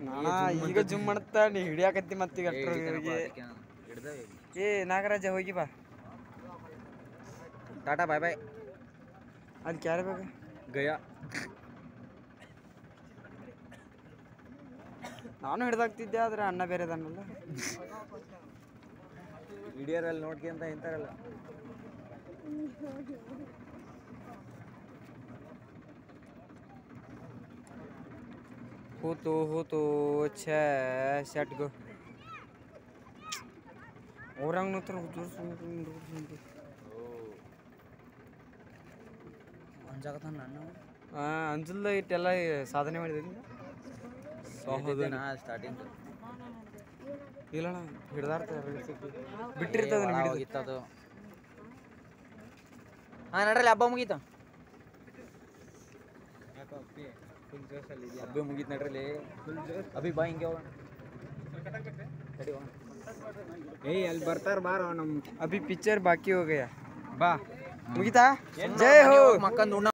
ನಾನಾ ಈಗ ಜುಮ್ ಮಾಡ್ತಾ ನೀ ಹಿಡಿಯಾಕತ್ತಿ ಮತ್ತೀಗ ಏ ನಾಗರಾಜ ಹೋಗಿ ಬಾ. ಟಾಟಾ ಬಾಯ್ ಬಾಯ್. ಅದಕ್ಕೆ ಯಾರು ಬೇಕು ಗಯಾ. ನಾನು ಹಿಡ್ದಾಗ್ತಿದ್ದೆ ಆದ್ರೆ ಅಣ್ಣ ಬೇರೆ ಅದನ್ನಲ್ಲ ಹಿಡಿಯರಲ್ಲಿ ನೋಡ್ಕೊಂತ ಇಂತಾರಲ್ಲ. ಹೋತು ಹೋತು ಛೇ ಶೆಟ್ ಗೋ ಅವ್ರಂಗ್ ನೋಡ್ತಾರ ಅಂಜಾಕತ್ತಾನ ನನ್ನ ಅಂಜಲ್ದ ಇಟ್ಟೆಲ್ಲ ಸಾಧನೆ ಮಾಡಿದ್ದೀನಿ ಸಹೋದರ. ಸ್ಟಾರ್ಟಿಂಗ್ ಇಲ್ಲಣ್ಣ ಹಿಡ್ದಾರ್ತ ಬಿಟ್ಟಿರ್ತದ ಹಾಂ ನಡ್ರಲ್ಲಿ ಹಬ್ಬ ಮುಗೀತ. ಹಬ್ಬ ಮುಗೀತ್ ನಡ್ರಲ್ಲಿ ಅಭಿ ಬಾ ಹಿಂಗೆ ಹೋಗೋಣ ತಡಿ ಹೋಗೋಣ. ಏಯ್ ಅಲ್ಲಿ ಬರ್ತಾರ ಬಾರೋ ನಮ್ ಅಭಿ ಪಿಕ್ಚರ್ ಬಾಕಿ ಹೋಗಯ್ಯ ಬಾ ಮುಗಿತಾ ಜೈ ಹೋ ಮಕ್ಕಂದು ಉಣ್ಣ